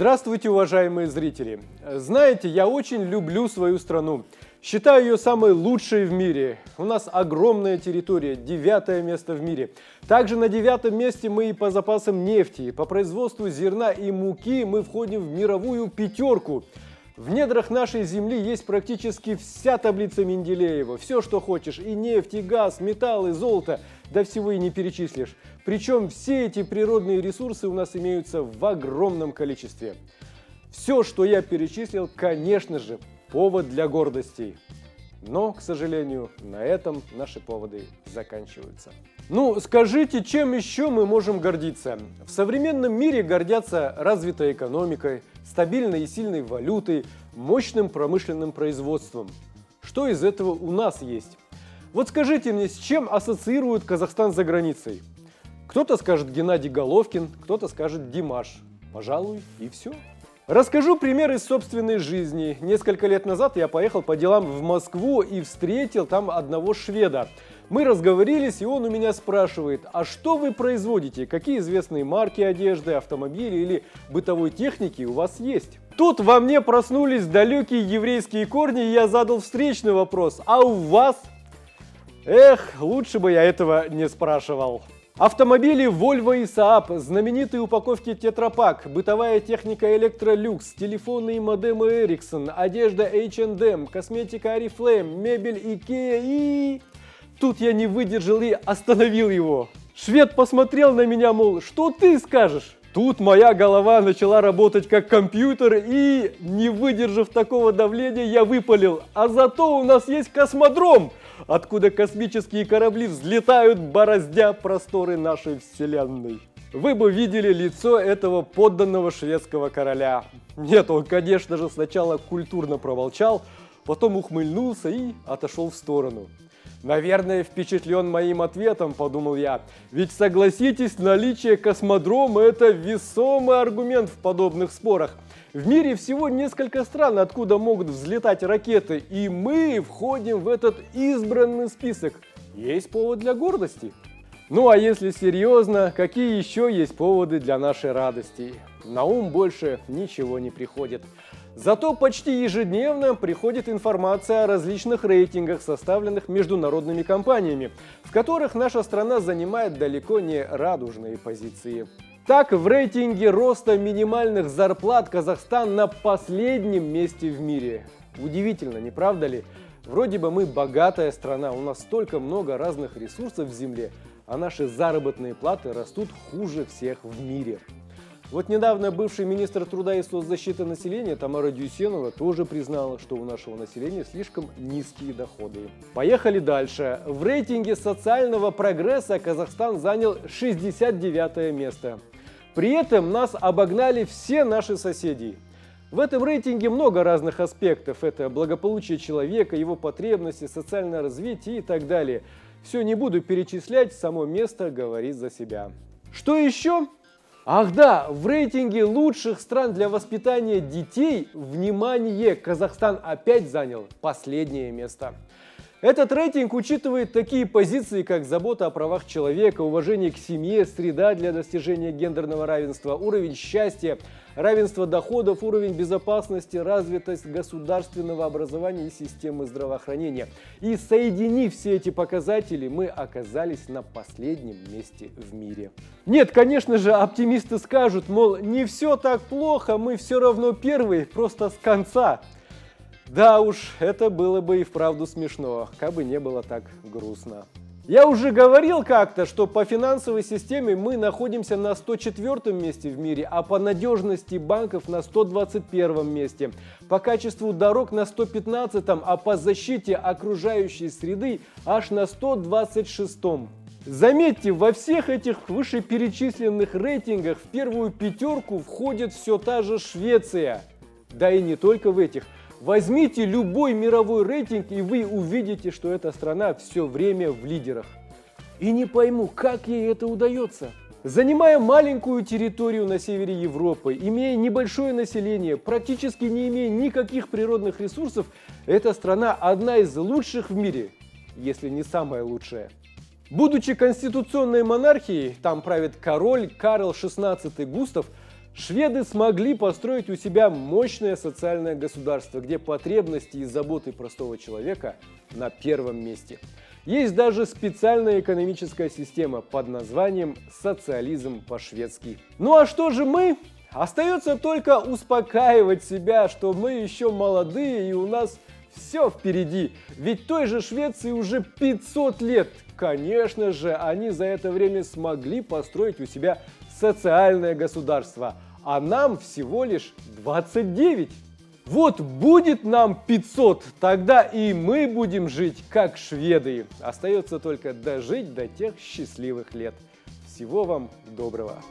Здравствуйте, уважаемые зрители! Знаете, я очень люблю свою страну. Считаю ее самой лучшей в мире. У нас огромная территория, девятое место в мире. Также на девятом месте мы и по запасам нефти. По производству зерна и муки мы входим в мировую пятерку. В недрах нашей земли есть практически вся таблица Менделеева. Все, что хочешь. И нефть, и газ, металлы, золото. Да всего и не перечислишь. Причем все эти природные ресурсы у нас имеются в огромном количестве. Все, что я перечислил, конечно же, повод для гордости. Но, к сожалению, на этом наши поводы заканчиваются. Ну, скажите, чем еще мы можем гордиться? В современном мире гордятся развитой экономикой, стабильной и сильной валютой, мощным промышленным производством. Что из этого у нас есть? Вот скажите мне, с чем ассоциируют Казахстан за границей? Кто-то скажет Геннадий Головкин, кто-то скажет Димаш. Пожалуй, и все. Расскажу пример из собственной жизни. Несколько лет назад я поехал по делам в Москву и встретил там одного шведа. Мы разговорились, и он у меня спрашивает, а что вы производите? Какие известные марки одежды, автомобили или бытовой техники у вас есть? Тут во мне проснулись далекие еврейские корни, и я задал встречный вопрос, а у вас? Эх, лучше бы я этого не спрашивал. Автомобили Volvo и Saab, знаменитые упаковки Tetra бытовая техника Electrolux, телефоны и модемы Ericsson, одежда H&M, косметика Oriflame, мебель Ikea и... Тут я не выдержал и остановил его. Швед посмотрел на меня, мол, что ты скажешь? Тут моя голова начала работать как компьютер и, не выдержав такого давления, я выпалил. А зато у нас есть космодром, откуда космические корабли взлетают, бороздя просторы нашей вселенной. Вы бы видели лицо этого подданного шведского короля. Нет, он, конечно же, сначала культурно проволчал, потом ухмыльнулся и отошел в сторону. Наверное, впечатлен моим ответом, подумал я. Ведь согласитесь, наличие космодрома – это весомый аргумент в подобных спорах. В мире всего несколько стран, откуда могут взлетать ракеты, и мы входим в этот избранный список. Есть повод для гордости. Ну а если серьезно, какие еще есть поводы для нашей радости? На ум больше ничего не приходит. Зато почти ежедневно приходит информация о различных рейтингах, составленных международными компаниями, в которых наша страна занимает далеко не радужные позиции. Так, в рейтинге роста минимальных зарплат Казахстан на последнем месте в мире. Удивительно, не правда ли? Вроде бы мы богатая страна, у нас столько много разных ресурсов в земле, а наши заработные платы растут хуже всех в мире. Вот недавно бывший министр труда и соцзащиты населения Тамара Дюсенова тоже признала, что у нашего населения слишком низкие доходы. Поехали дальше. В рейтинге социального прогресса Казахстан занял 69 место. При этом нас обогнали все наши соседи. В этом рейтинге много разных аспектов. Это благополучие человека, его потребности, социальное развитие и так далее. Все не буду перечислять, само место говорит за себя. Что еще? Ах да, в рейтинге лучших стран для воспитания детей, внимание, Казахстан опять занял последнее место. Этот рейтинг учитывает такие позиции, как забота о правах человека, уважение к семье, среда для достижения гендерного равенства, уровень счастья, равенство доходов, уровень безопасности, развитость государственного образования и системы здравоохранения. И соединив все эти показатели, мы оказались на последнем месте в мире. Нет, конечно же, оптимисты скажут, мол, не все так плохо, мы все равно первые, просто с конца. Да уж, это было бы и вправду смешно, как бы не было так грустно. Я уже говорил как-то, что по финансовой системе мы находимся на 104 месте в мире, а по надежности банков на 121 месте, по качеству дорог на 115, а по защите окружающей среды аж на 126. Заметьте, во всех этих вышеперечисленных рейтингах в первую пятерку входит все та же Швеция. Да и не только в этих – Возьмите любой мировой рейтинг, и вы увидите, что эта страна все время в лидерах. И не пойму, как ей это удается. Занимая маленькую территорию на севере Европы, имея небольшое население, практически не имея никаких природных ресурсов, эта страна одна из лучших в мире, если не самая лучшая. Будучи конституционной монархией, там правит король Карл XVI Густав, Шведы смогли построить у себя мощное социальное государство, где потребности и заботы простого человека на первом месте. Есть даже специальная экономическая система под названием социализм по-шведски. Ну а что же мы? Остается только успокаивать себя, что мы еще молодые и у нас все впереди. Ведь той же Швеции уже 500 лет. Конечно же, они за это время смогли построить у себя социальное государство – а нам всего лишь 29. Вот будет нам 500, тогда и мы будем жить как шведы. Остается только дожить до тех счастливых лет. Всего вам доброго.